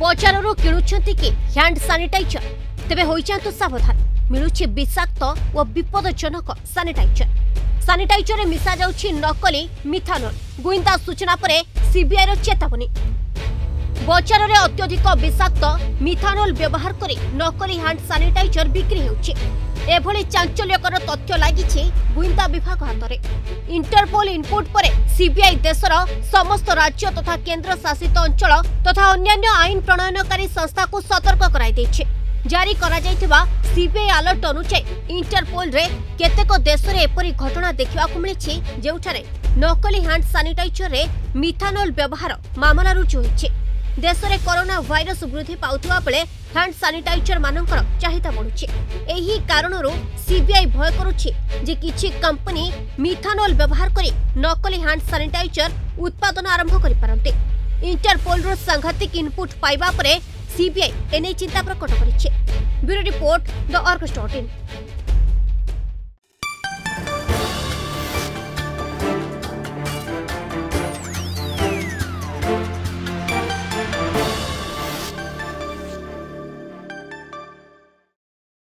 ବଜାରରୁ କିଣୁଛନ୍ତି କି ହ୍ୟାଣ୍ଡ ସାନିଟାଇଜର ତେବେ ହୋଇଯାଆନ୍ତୁ ସାବଧାନ ମିଳୁଛି ବିଷାକ୍ତ ଓ ବିପଦଜନକ ସାନିଟାଇଜର ସାନିଟାଇଜରରେ ମିଶାଯାଉଛି ନକଲି ମିଥାନୋଲ ଗୁଇନ୍ଦା ସୂଚନା ପରେ ସିବିଆଇର ଚେତାବନୀ বজারে অত্যধিক বিষাক্ত মিথানোল ব্যবহার করে নকলি হ্যান্ড স্যানিটাইজর বিক্রি হচ্ছে এভাবে চাঞ্চল্যকর তথ্য লাগিছে গোয়েন্দা বিভাগ হাতরে ইন্টরপোল ইনপুট পরে সিবিআই দেশের সমস্ত রাজ্য তথা কেন্দ্র শাসিত অঞ্চল তথা অন্যান্য আইন প্রণয়নকারী সংস্থাকে সতর্ক করাই দিয়েছে জারি করা যাইଥିବା সিবিআই আলর্ট অনুযায়ী ইন্টরপোলরে কেতেক দেশরে এপরি ঘটনা দেখা মিছে যেঠার নকলি হ্যান্ড স্যানিটাইজরে মিথানোল ব্যবহার মামলা রুজু হয়েছে দেশে করোনা ভাইরস বৃদ্ধি পাওয়া বেড়ে হ্যান্ড সানিটাইজর মানকর চাহিদা বড়ুছে এই কারণর সিবিআই ভয় করুছে যে কিছু কোম্পানি মিথানোল ব্যবহার করে নকলি হ্যান্ড সানিটাইজর উৎপাদন আরম্ভ করে পারতে ইন্টারপোলর সাংঘাতিক ইনপুট পাইবা পরে সিবিআই এনে চিন্তা প্রকট করেছে bureau report the August dot in